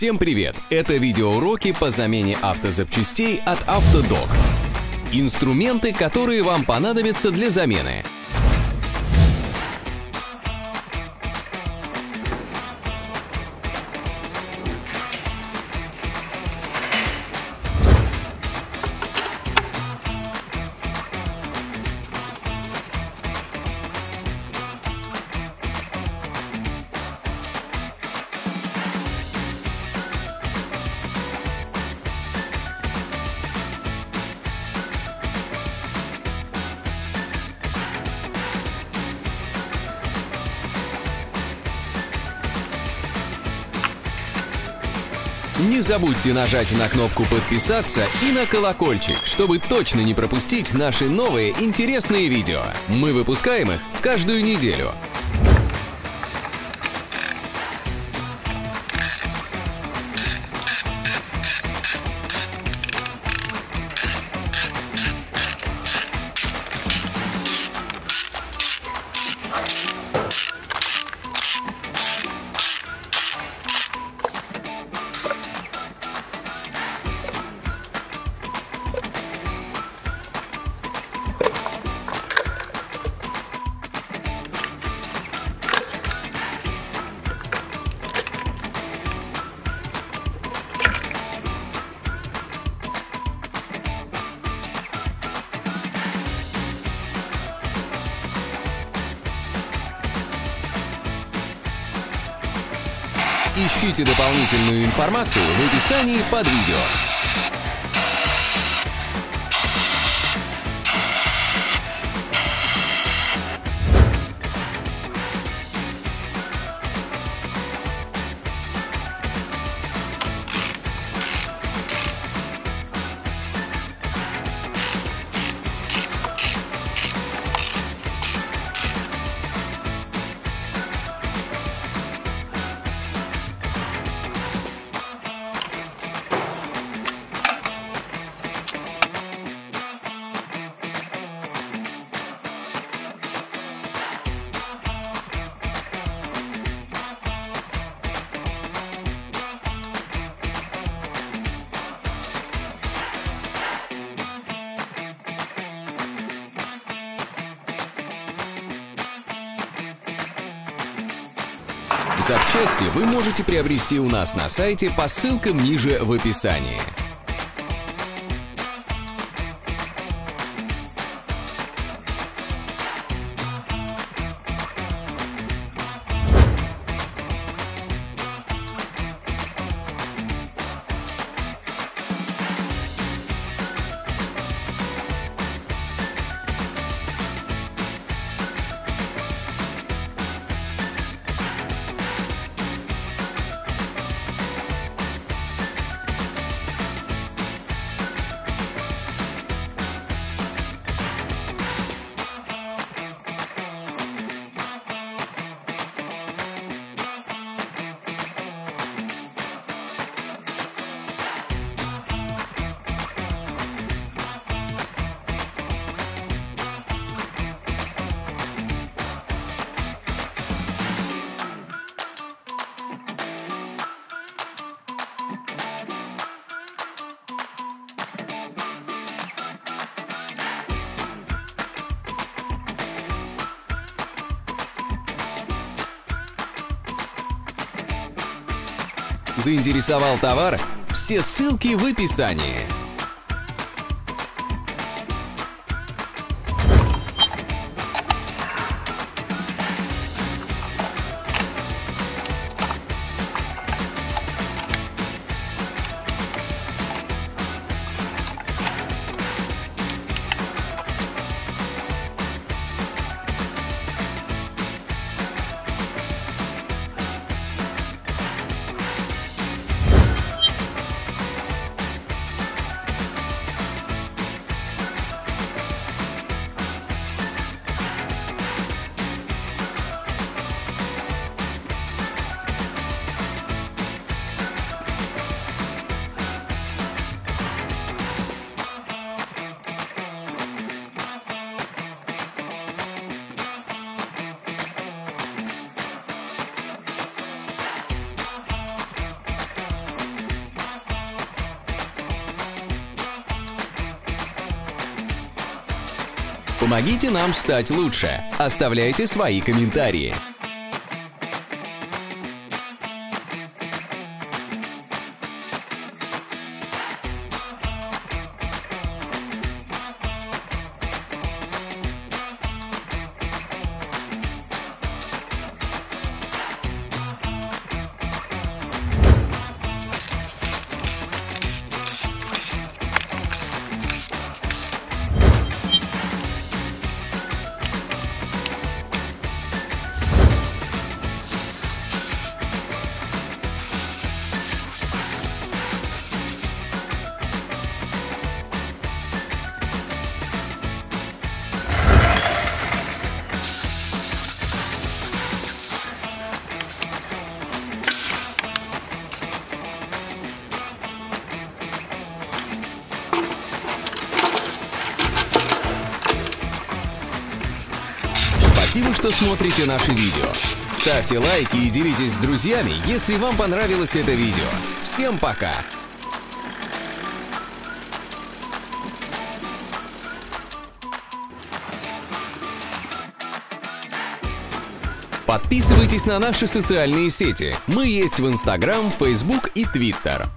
Всем привет! Это видеоуроки по замене автозапчастей от Автодок. Инструменты, которые вам понадобятся для замены. Не забудьте нажать на кнопку подписаться и на колокольчик, чтобы точно не пропустить наши новые интересные видео. Мы выпускаем их каждую неделю. Ищите дополнительную информацию в описании под видео. Запчасти вы можете приобрести у нас на сайте по ссылкам ниже в описании. Заинтересовал товар? Все ссылки в описании. Помогите нам стать лучше. Оставляйте свои комментарии. Спасибо, что смотрите наши видео. Ставьте лайки и делитесь с друзьями, если вам понравилось это видео. Всем пока! Подписывайтесь на наши социальные сети. Мы есть в Instagram, Facebook и Twitter.